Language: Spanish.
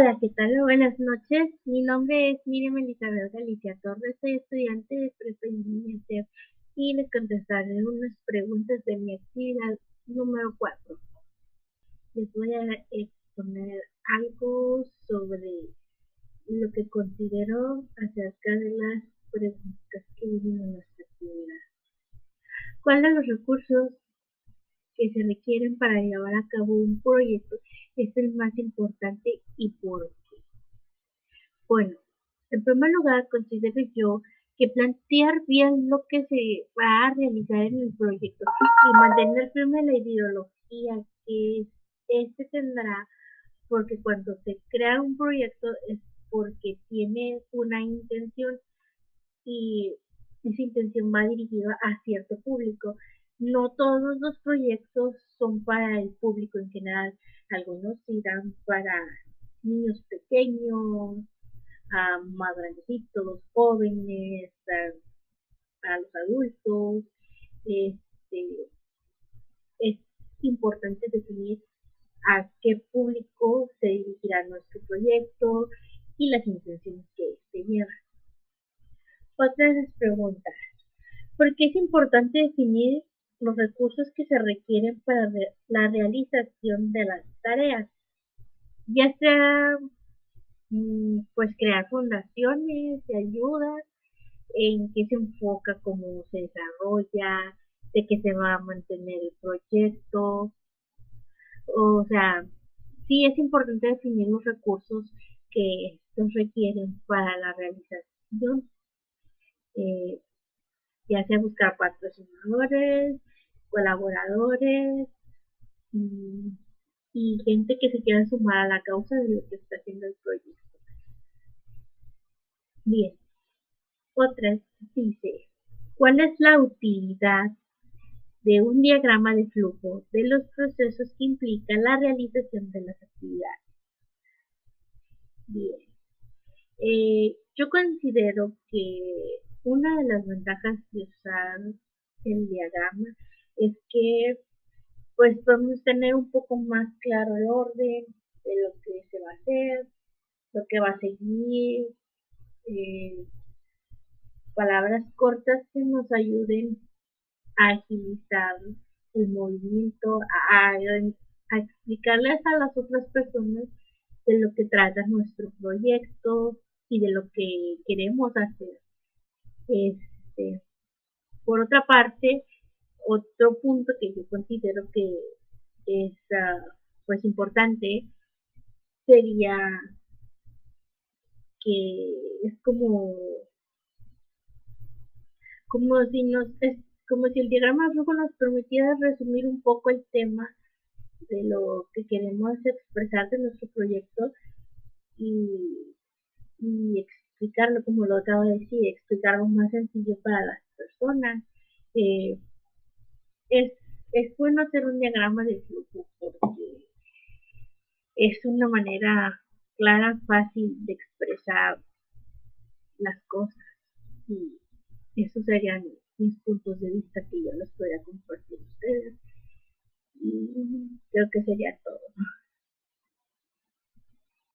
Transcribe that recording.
Hola, ¿qué tal? Buenas noches. Mi nombre es Miriam Elizabeth Galicia Torres, soy estudiante de Prepa y les contestaré unas preguntas de mi actividad número 4. Les voy a exponer algo sobre lo que considero acerca de las preguntas que vienen en nuestra actividad. ¿Cuáles son los recursos que se requieren para llevar a cabo un proyecto es el más importante y por qué. Bueno, en primer lugar, considero yo que plantear bien lo que se va a realizar en el proyecto y mantener firme la ideología que este tendrá, porque cuando se crea un proyecto es porque tiene una intención y esa intención va dirigida a cierto público. No todos los proyectos son para el público en general algunos irán para niños pequeños, a más jóvenes, a, los adultos. Este, es importante definir a qué público se dirigirá nuestro proyecto y las intenciones que este lleva. Otras preguntas. ¿Por qué es importante definir los recursos que se requieren para la realización de las tareas, ya sea mm, pues crear fundaciones de ayuda, en qué se enfoca, cómo se desarrolla, de qué se va a mantener el proyecto. O sea, sí es importante definir los recursos que estos requieren para la realización. Eh, ya sea buscar patrocinadores, colaboradores mm, y gente que se quiera sumar a la causa de lo que está haciendo el proyecto. Bien, otra dice, ¿cuál es la utilidad de un diagrama de flujo de los procesos que implican la realización de las actividades? Bien, eh, yo considero que una de las ventajas de usar el diagrama es que pues podemos tener un poco más claro el orden de lo que se va a hacer, lo que va a seguir, eh, palabras cortas que nos ayuden a agilizar el movimiento, a, a, explicarles a las otras personas de lo que trata nuestro proyecto y de lo que queremos hacer. Este, por otra parte, otro punto que yo considero que es ah, pues importante sería que es como como si nos como si el diagrama flujo nos permitiera resumir un poco el tema de lo que queremos expresar de nuestro proyecto y, explicarlo como lo acabo de decir, explicarlo más sencillo para las personas. Eh, es, es bueno hacer un diagrama de flujo porque es una manera clara, fácil de expresar las cosas y esos serían mis puntos de vista que yo les podría compartir a ustedes y creo que sería todo.